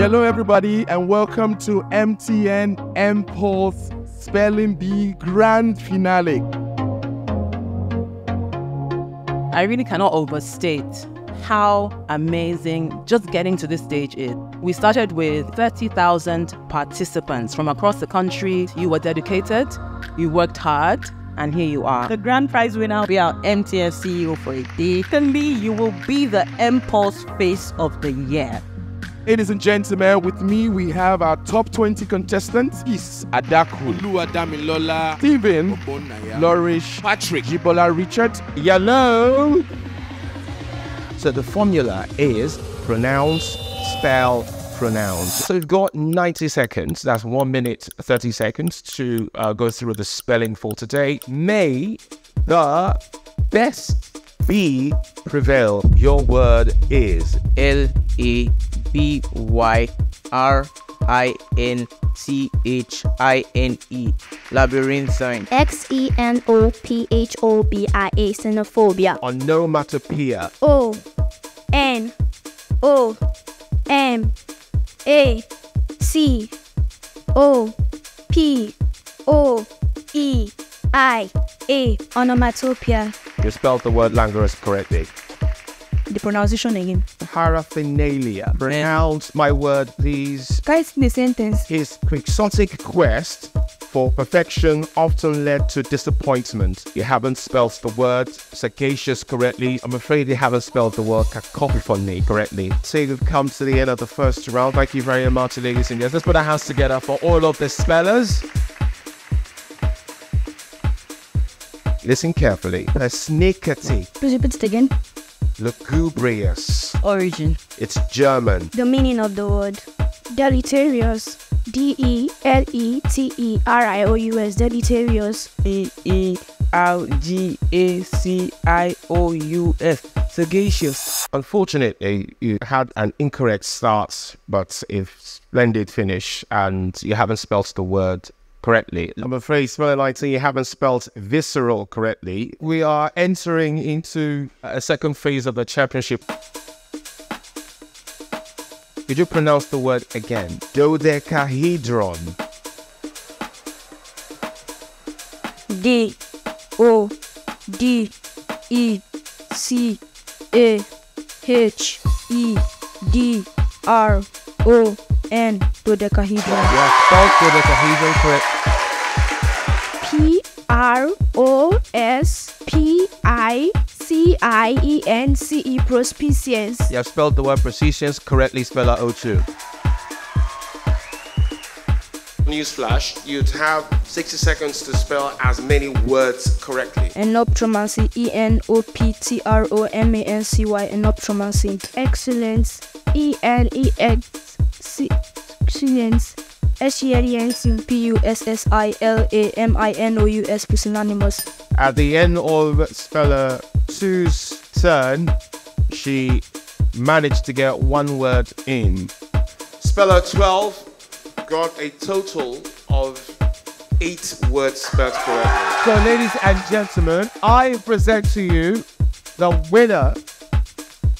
Hello, everybody, and welcome to MTN mPulse Spelling Bee Grand Finale. I really cannot overstate how amazing just getting to this stage is. We started with 30,000 participants from across the country. You were dedicated, you worked hard, and here you are. The grand prize winner will be our MTN CEO for a day. Secondly, you will be the mPulse Face of the Year. Ladies and gentlemen, with me we have our top 20 contestants. Is Adaku, Oluwadamilola Stephen, Obonaya, Flourish, Patrick Jibola Richard, Yellow. So the formula is pronounce, spell, pronounce. So you've got 90 seconds, that's 1 minute 30 seconds to uh, go through the spelling for today. May the best be prevail. Your word is L A B Y R I N C H I N E. Labyrinthine. X E N O P H O B I A xenophobia. onomatopoeia. O N O M A C O P O E I A onomatopoeia. You spelled the word languorous correctly. The pronunciation again. Paraphernalia. Pronounce my word, please. Guys, the sentence. His quixotic quest for perfection often led to disappointment. You haven't spelled the word sagacious correctly. I'm afraid you haven't spelled the word cacophony correctly. So we've come to the end of the first round. Thank you very much, ladies and gents. Let's put our hands together for all of the spellers. Listen carefully. Persnickety, Please repeat it again. Lugubrious. Origin. It's German. The meaning of the word. Deleterious. D E L E T E R I O U S. Deleterious. E E R G A C I O U S. Sagacious. Unfortunately, you had an incorrect start, but a splendid finish, and you haven't spelled the word correctly. I'm afraid, spelling 19, you haven't spelled visceral correctly. We are entering into a second phase of the championship. Could you pronounce the word again? Dodecahedron. D O D E C A H E D R O N dodecahedron. You have spelled dodecahedron correct. P R O S P I C I E N C E prospicience. You have spelled the word precisions correctly, speller O2. Newsflash, you'd have 60 seconds to spell as many words correctly. Enoptromancy E N O P T R O M A N C Y Enoptromancy. Excellence E N E X C Excellence S E L E N C P U S S I L A M I N O U S pusillanimous. At the end of speller 2's turn, she managed to get one word in. Speller 12 got a total of eight words spelled correctly. So, ladies and gentlemen, I present to you the winner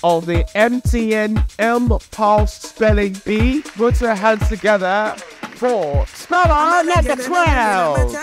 of the MTN M Pulse Spelling Bee. Put your hands together for speller number 12.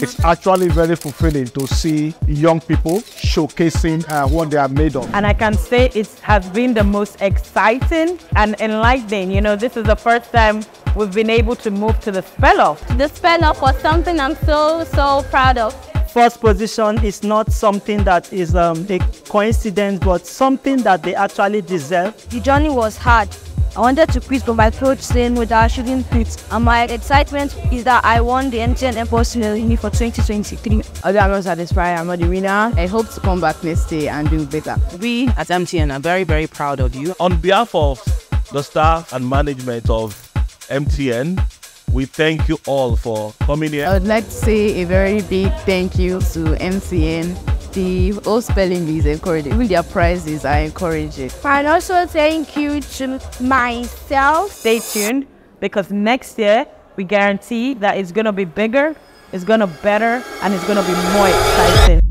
It's actually very fulfilling to see young people showcasing uh, what they are made of. And I can say it has been the most exciting and enlightening. You know, this is the first time we've been able to move to the spell off. The spell off was something I'm so so proud of. first position is not something that is um, a coincidence, but something that they actually deserve. The journey was hard. I wanted to quit, but my coach saying no, that I shouldn't quit. And my excitement is that I won the MTN Impossible for 2023. Although I'm not satisfied, I'm not the winner. I hope to come back next day and do better. We at MTN are very, very proud of you. On behalf of the staff and management of MTN, we thank you all for coming here. I would like to say a very big thank you to MTN. The whole spelling bee is encouraging. Even their prizes are encouraging. And also thank you to myself. Stay tuned because next year we guarantee that it's going to be bigger, it's going to better, and it's going to be more exciting.